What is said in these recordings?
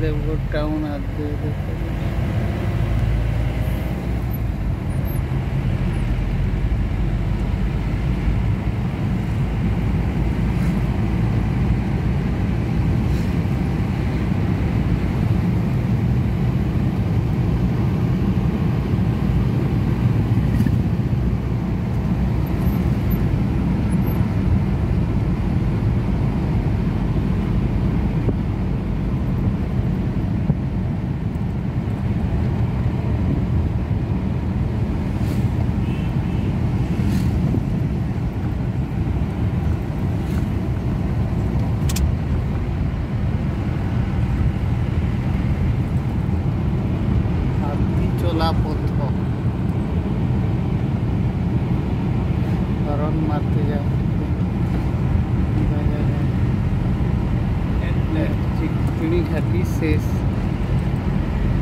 Deogarh town आते হাতি horn मारते जाए घाटी शेष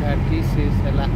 घाटी शेष अला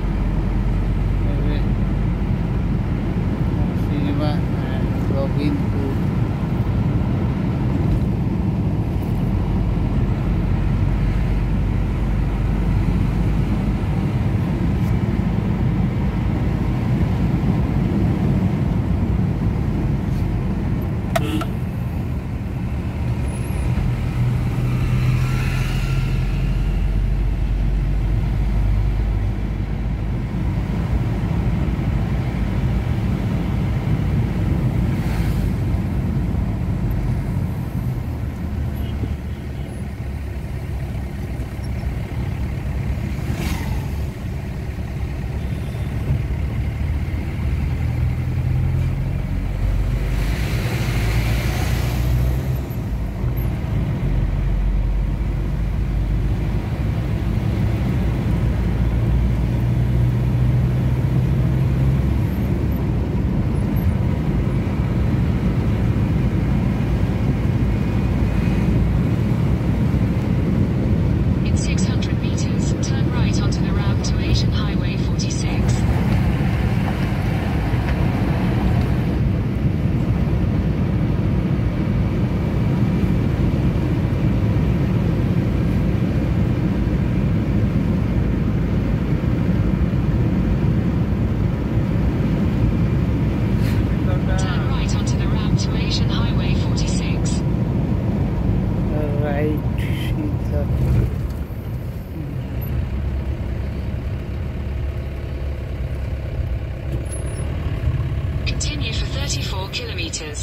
kilometers.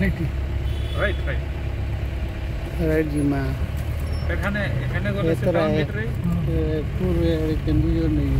Right right right right জিমা এখানে এখানে গেলে সে এতরা টাউন ভিতরে পূর্বে কেন্দুঝর নেই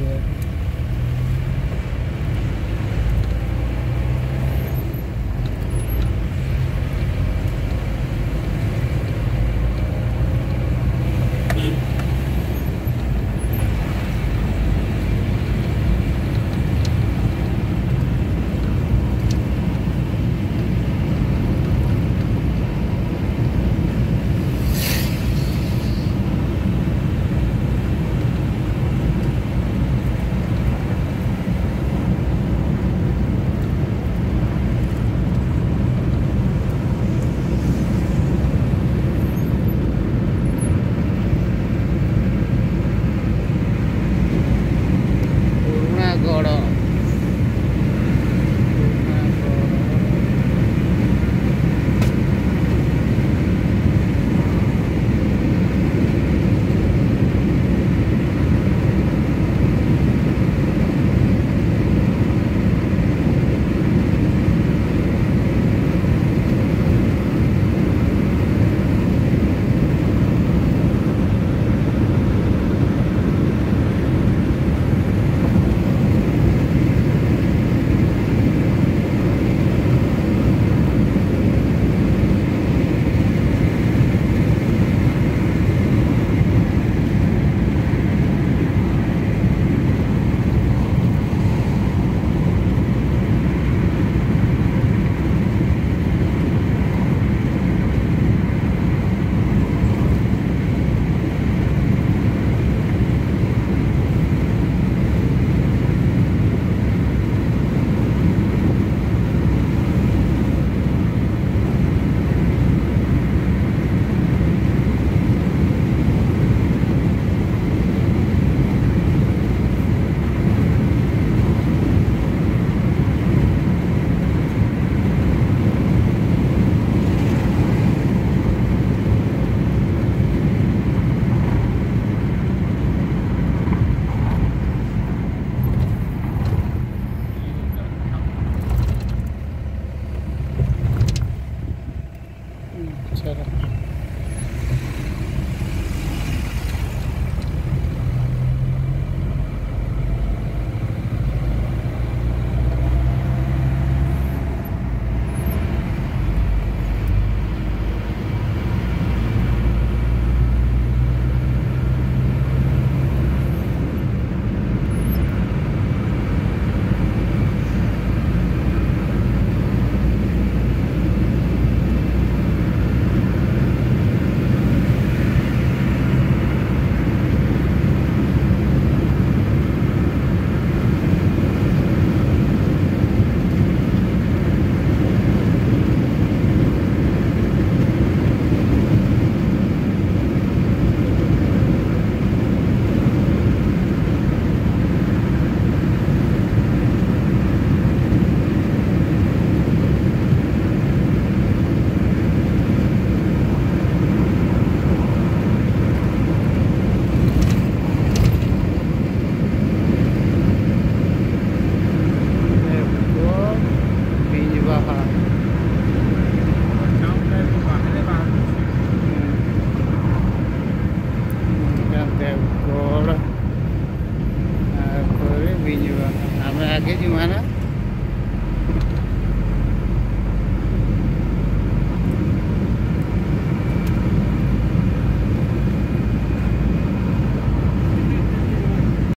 Nah, gimana?